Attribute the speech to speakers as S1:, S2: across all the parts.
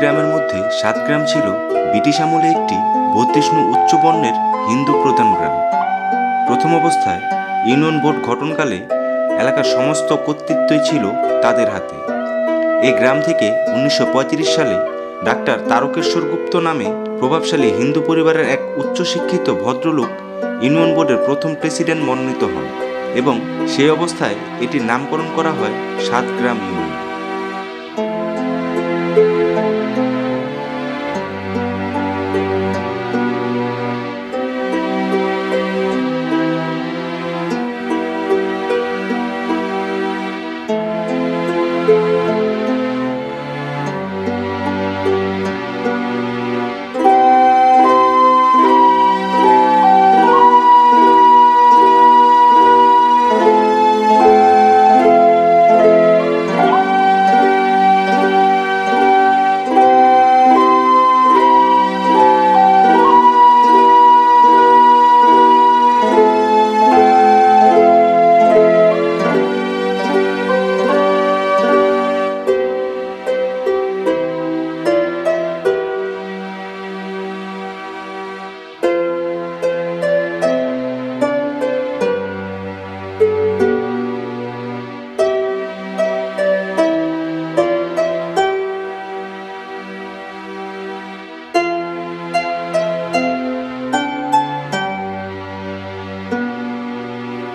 S1: গ্রামের মধ্যে সাত গ্রাম ছিল ব্রিটিশ আমলে একটি বত্রিষ্ণু উচ্চ বর্ণের হিন্দু প্রধান গ্রাম। প্রথম অবস্থায় ইউনিয়ন বোর্ড গঠনকালে এলাকার সমস্ত কর্তৃত্বই ছিল তাদের হাতে। এই গ্রাম থেকে উনিশশো পঁয়ত্রিশ সালে ডাক্তার তারকেশ্বর গুপ্ত নামে প্রভাবশালী হিন্দু পরিবারের এক উচ্চশিক্ষিত ভদ্রলোক ইউনিয়ন বোর্ডের প্রথম প্রেসিডেন্ট মনোনীত হন এবং সেই অবস্থায় এটির নামকরণ করা হয় সাত গ্রাম ইউনিয়ন।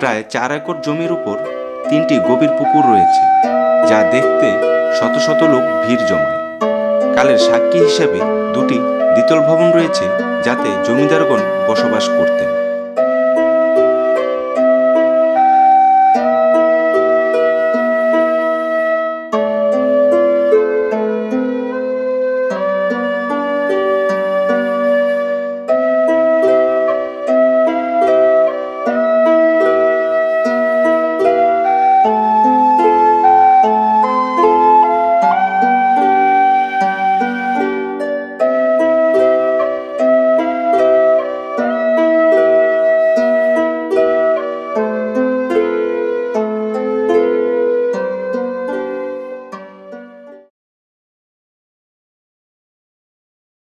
S1: প্রায় চার একর জমির উপর তিনটি গভীর পুকুর রয়েছে, যা দেখতে শত শত লোক ভিড় জমায়। কালের সাক্ষী হিসাবে দুটি দ্বিতল ভবন রয়েছে যাতে জমিদারগণ বসবাস করতেন।